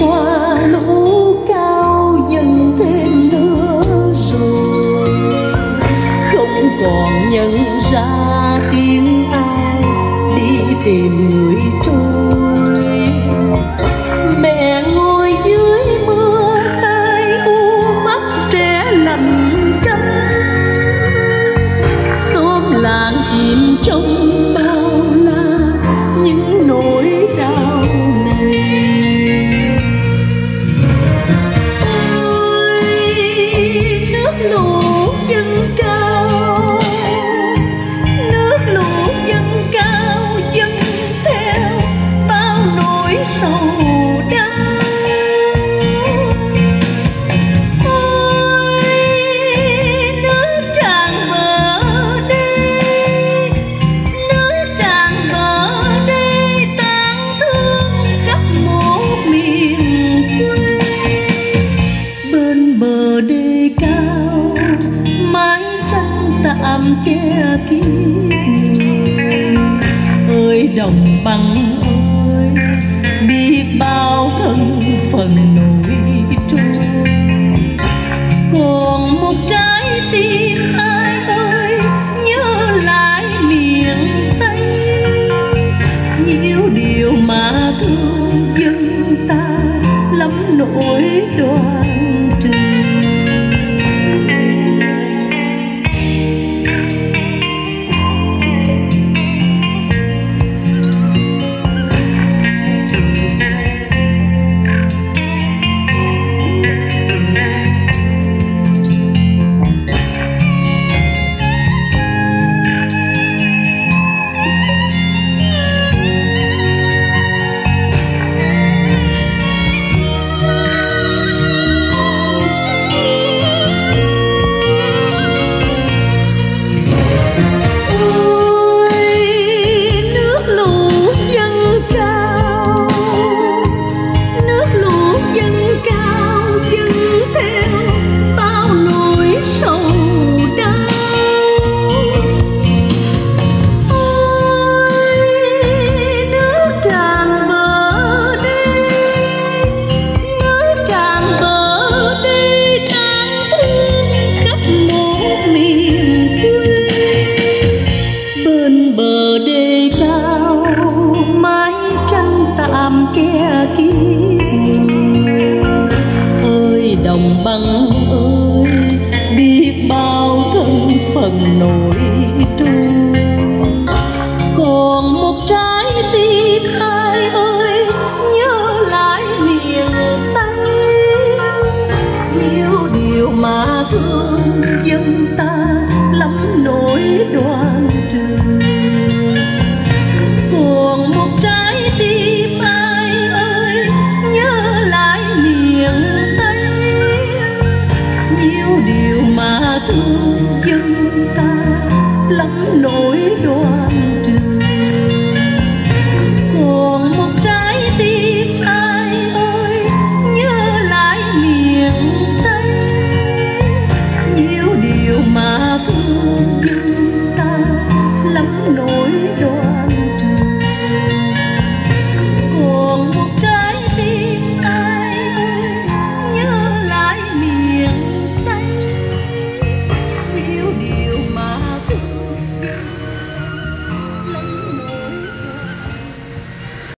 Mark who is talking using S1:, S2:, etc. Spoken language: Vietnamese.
S1: Qua lũ cao dần thêm nữa rồi. Không còn nhận ra tiếng ai đi tìm người trôi. Mẹ ngồi dưới mưa tay u mắt trẻ lầm câm xóm làng chìm trong đồng bằng ơi biết bao thân phần nổi trôi còn một trái tim ai ơi, nhớ lại miền tây nhiều điều mà thương dân ta lắm nỗi đoàn. Trên bờ đê cao, mái tranh tạm che kín. Ơi, đồng bằng ơi, biết bao thân phần nổi trôi nhiêu điều mà thương dân ta lắm nỗi đoàn.